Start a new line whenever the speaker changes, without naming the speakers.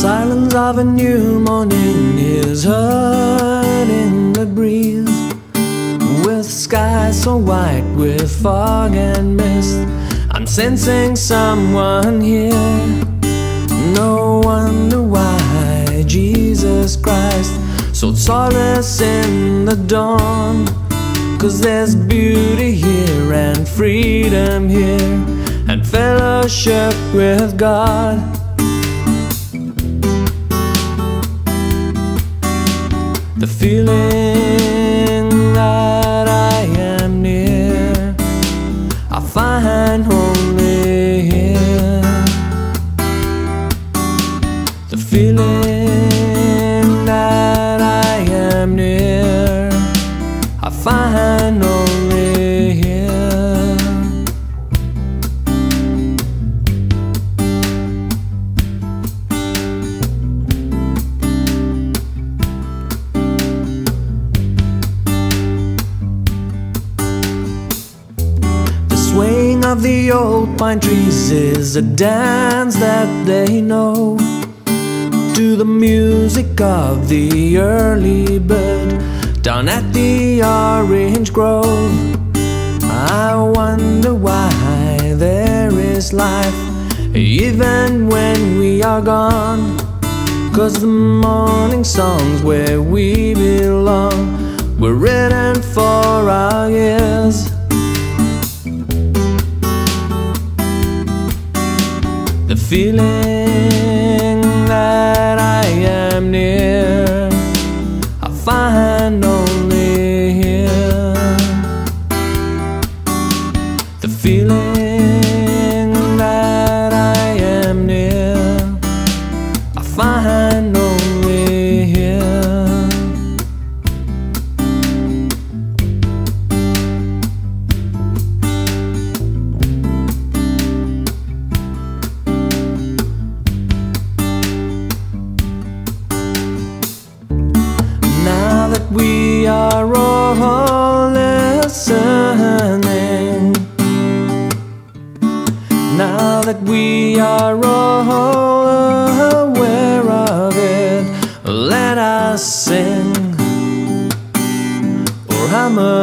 silence of a new morning is heard in the breeze. With skies so white with fog and mist, I'm sensing someone here. No wonder why Jesus Christ sought solace in the dawn. Cause there's beauty here and freedom here and fellowship with God. The feeling that I am near, I find only here. The feeling of the old pine trees is a dance that they know. To the music of the early bird down at the orange grove. I wonder why there is life even when we are gone. Cause the morning songs where we belong were written for our ears. Feeling that I am near, we are all listening, now that we are all aware of it, let us sing. Or hum a